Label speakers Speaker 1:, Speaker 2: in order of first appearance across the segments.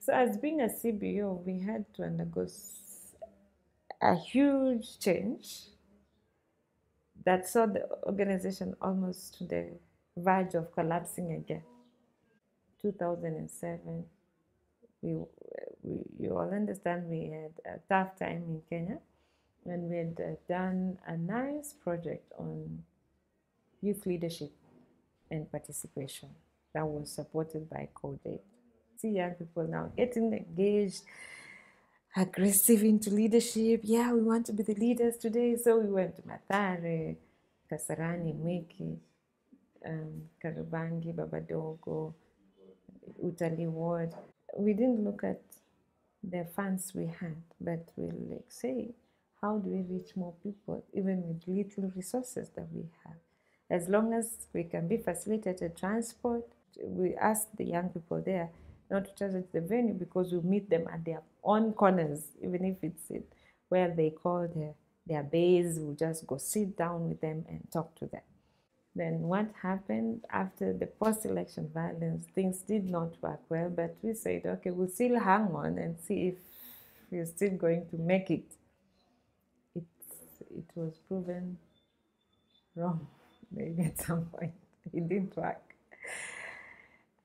Speaker 1: So, as being a CBO, we had to undergo a huge change that saw the organization almost to the verge of collapsing again. 2007, we, we you all understand we had a tough time in Kenya, and we had uh, done a nice project on youth leadership and participation that was supported by Code See young people now getting engaged, aggressive into leadership. Yeah, we want to be the leaders today. So we went to Mathare, Kasarani, Mwiki, um, Kariobangi, Babadogo, Utali Ward. We didn't look at the funds we had, but we like say, how do we reach more people, even with little resources that we have? As long as we can be facilitated transport, we ask the young people there not to travel to the venue because we meet them at their own corners, even if it's it, where they call their, their base, we just go sit down with them and talk to them. Then what happened after the post-election violence, things did not work well, but we said, okay, we'll still hang on and see if we're still going to make it. It, it was proven wrong maybe at some point. It didn't work.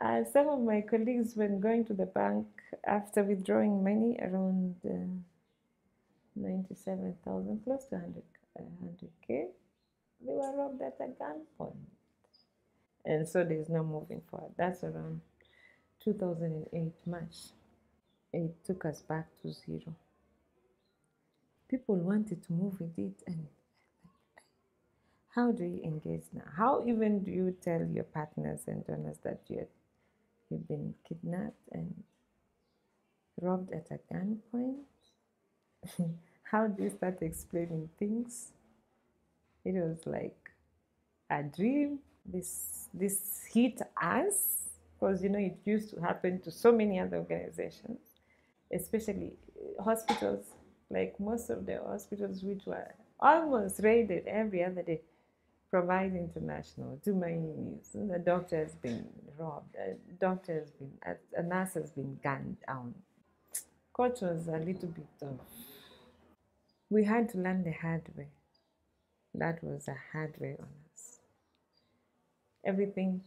Speaker 1: Uh, some of my colleagues, when going to the bank after withdrawing money around uh, 97,000, close to 100, uh, 100k, they were robbed at a gunpoint. And so there's no moving forward. That's around 2008 March. It took us back to zero. People wanted to move with it and how do you engage now? How even do you tell your partners and donors that you you've been kidnapped and robbed at a gunpoint? how do you start explaining things? It was like a dream. This this hit us because you know it used to happen to so many other organizations, especially eh, hospitals. Like most of the hospitals, which were almost raided every other day Provide International, to my news. The doctor has been robbed. A doctor has been, a nurse has been gunned down. Koch was a little bit of. We had to learn the hard way. That was a hard way on us. Everything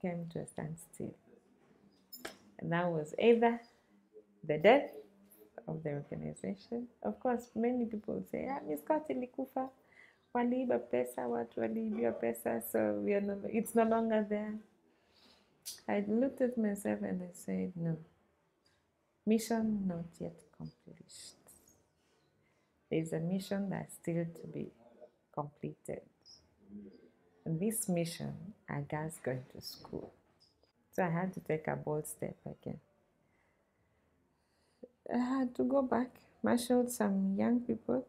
Speaker 1: came to a standstill. And that was either the death of the organization. Of course, many people say, ah, Miss Koch ilikufa waliiba pesa, watu waliibiwa pesa, so we are no, it's no longer there. I looked at myself and I said, no, mission not yet accomplished. There's a mission that's still to be completed. And this mission, are girls going to school. So I had to take a bold step again. I had to go back, marshal some young people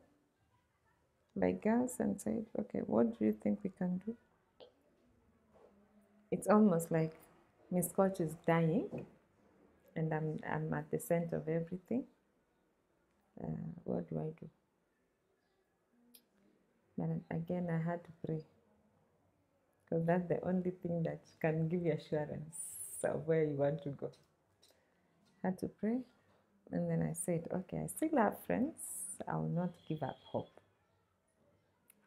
Speaker 1: like girls and said, okay, what do you think we can do? It's almost like Miss Koch is dying and I'm, I'm at the center of everything. Uh, what do I do? But again, I had to pray because that's the only thing that can give you assurance of where you want to go. I had to pray, and then I said, okay, I still have friends. I will not give up hope.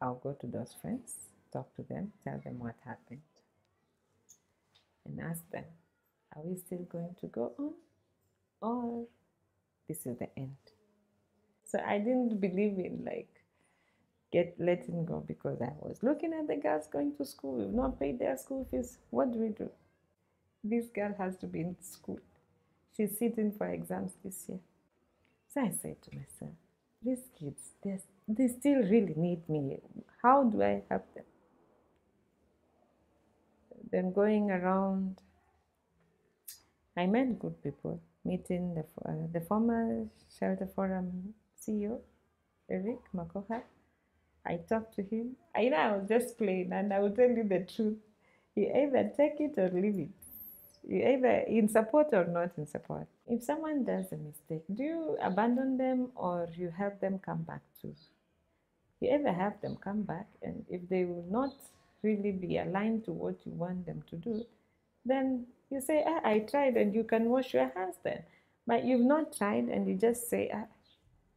Speaker 1: I'll go to those friends, talk to them, tell them what happened, and ask them, are we still going to go on? Or this is the end? So I didn't believe in like get letting go because I was looking at the girls going to school. We've not paid their school fees. What do we do? This girl has to be in school. She's sitting for exams this year. So I said to myself, these kids, they're they still really need me. How do I help them? Then going around, I met good people, meeting the, uh, the former Shelter Forum CEO, Eric Makoha. I talked to him. I know I was just playing, and I will tell you the truth. You either take it or leave it. You either in support or not in support. If someone does a mistake, do you abandon them or you help them come back to you ever help them come back and if they will not really be aligned to what you want them to do, then you say, ah, I tried and you can wash your hands then. But you've not tried and you just say, ah,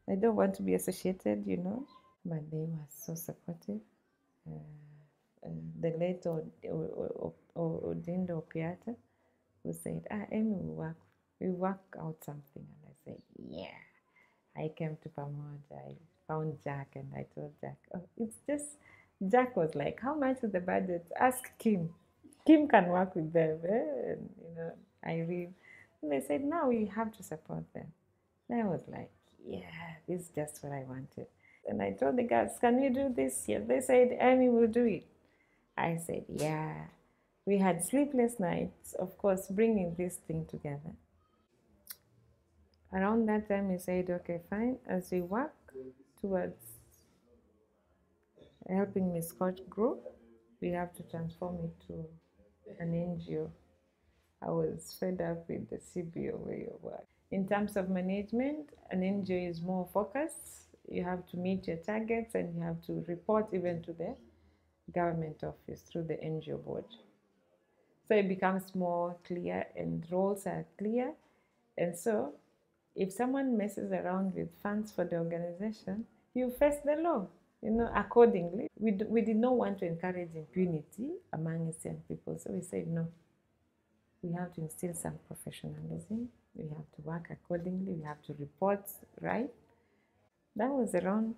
Speaker 1: I don't want to be associated, you know. But they were so supportive. Uh, uh, the late Odindo Piata, who said, ah, Emmie, we work, we work out something. And I said, yeah. I came to Pamoja. I found Jack and I told Jack, oh, it's just, Jack was like, how much is the budget? Ask Kim. Kim can work with them. Eh? And, you know, Irene. And they said, no, we have to support them. And I was like, yeah, this is just what I wanted. And I told the guys, can you do this? Yeah. They said, Emmie will do it. I said, yeah. We had sleepless nights, of course, bringing this thing together. Around that time, we said, okay, fine, as we work towards helping Miss Koch grow, we have to transform it to an NGO. I was fed up with the CBO way of work. In terms of management, an NGO is more focused. You have to meet your targets and you have to report even to the government office through the NGO board. So it becomes more clear and roles are clear. And so if someone messes around with funds for the organization, you face the law, you know, accordingly. We, we did not want to encourage impunity among young people. So we said, no, we have to instill some professionalism. We have to work accordingly. We have to report right. That was around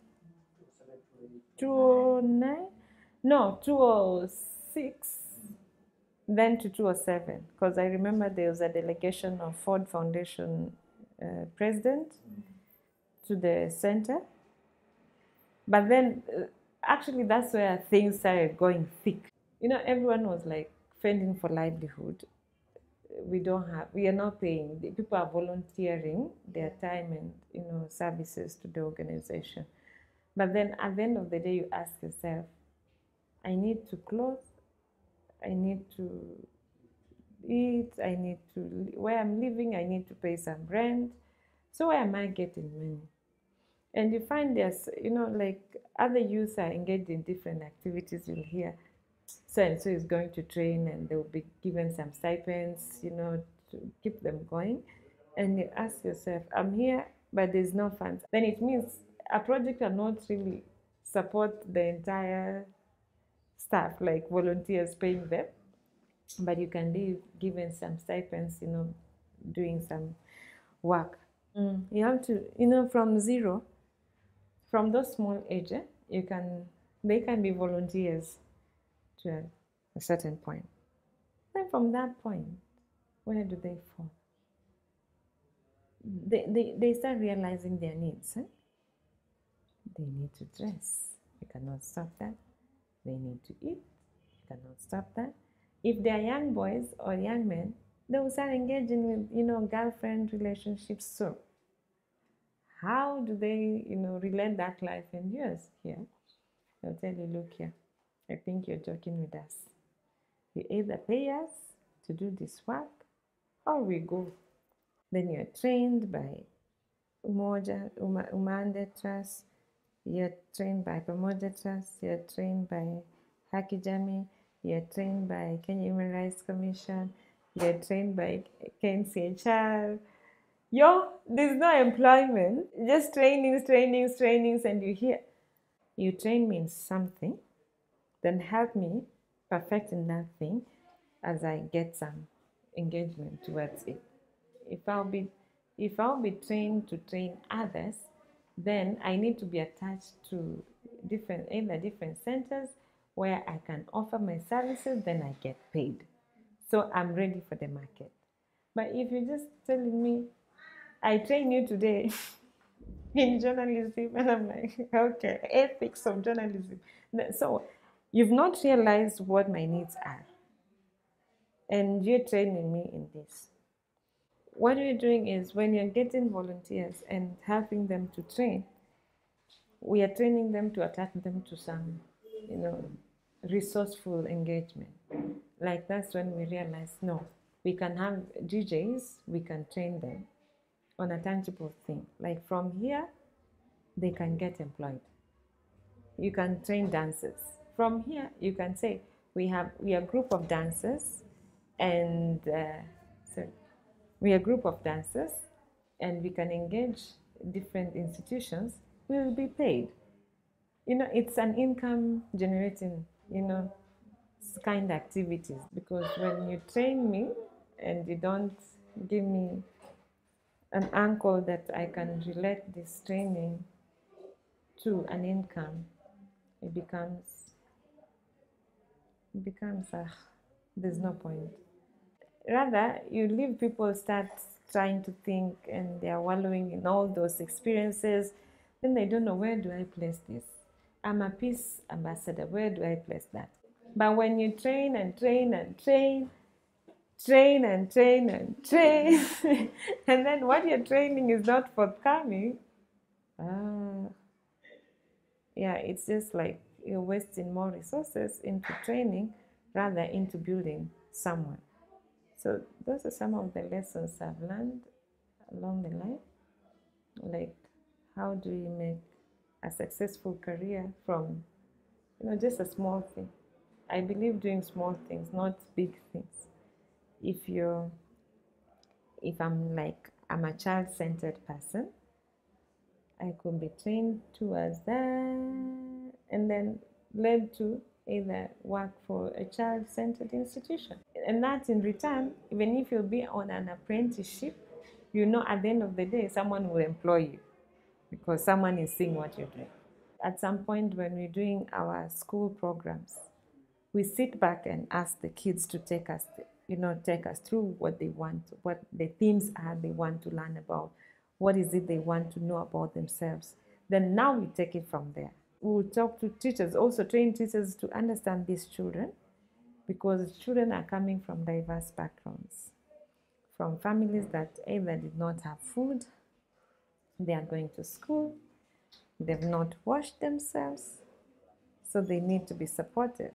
Speaker 1: 209? No, 206, then to 207. Because I remember there was a delegation of Ford Foundation uh, president to the center. But then, uh, actually, that's where things started going thick. You know, everyone was like fending for livelihood. We don't have, we are not paying. The people are volunteering their time and you know services to the organization. But then, at the end of the day, you ask yourself, I need to clothe, I need to eat, I need to, where I'm living, I need to pay some rent. So where am I getting money? And you find there's, you know, like other youths are engaged in different activities. You'll hear so and so is going to train and they'll be given some stipends, you know, to keep them going. And you ask yourself, I'm here, but there's no funds. Then it means a project cannot really support the entire staff, like volunteers paying them but you can be given some stipends, you know, doing some work. Mm. You have to, you know, from zero, from those small age, eh, you can, they can be volunteers to a, a certain point. Then from that point, where do they fall? They, they, they start realizing their needs. Eh? They need to dress. You cannot stop that. They need to eat. You cannot stop that if they are young boys or young men, they will start engaging with, you know, girlfriend relationships soon. How do they, you know, relate that life and yours here? They'll tell you, look here, I think you're joking with us. You either pay us to do this work or we go. Then you're trained by Umoja, Uma, Umande Trust, you're trained by Trust, you're trained by Haki Jamii, you're trained by Kenya Human Rights Commission, you're trained by KNCHR. Yo, there's no employment, just trainings, trainings, trainings, and you hear you train me in something, then help me perfecting that thing as I get some engagement towards it. If I'll be if I'll be trained to train others, then I need to be attached to different either different centers where I can offer my services, then I get paid. So I'm ready for the market. But if you're just telling me, I train you today in journalism, and I'm like, okay, ethics of journalism. So you've not realized what my needs are. And you're training me in this. What we're doing is when you're getting volunteers and helping them to train, we are training them to attach them to some, you know, resourceful engagement. Like that's when we realize no, we can have DJs, we can train them on a tangible thing. Like from here, they can get employed. You can train dancers. From here, you can say we have we are a group of dancers, and uh, sorry, we are a group of dancers, and we can engage different institutions, we will be paid. You know, it's an income generating, you know, kind of activities because when you train me and you don't give me an angle that I can relate this training to an income, it becomes it becomes uh, there's no point. Rather, you leave people start trying to think and they are wallowing in all those experiences, then they don't know where do I place this. I'm a peace ambassador. Where do I place that? But when you train and train and train, train and train and train, and then what you're training is not forthcoming, ah, yeah, it's just like you're wasting more resources into training rather into building someone. So those are some of the lessons I've learned along the line. Like how do we make a successful career from you know just a small thing. I believe doing small things, not big things. If you're if I'm like I'm a child-centered person, I could be trained towards that and then led to either work for a child centered institution. And that in return, even if you'll be on an apprenticeship, you know at the end of the day, someone will employ you because someone is seeing what you're doing. At some point, when we're doing our school programs, we sit back and ask the kids to take us, you know, take us through what they want, what the themes are they want to learn about, what is it they want to know about themselves. Then now we take it from there we will talk to teachers, also train teachers to understand these children because children are coming from diverse backgrounds, from families that either did not have food, they are going to school, they've not washed themselves, so they need to be supported.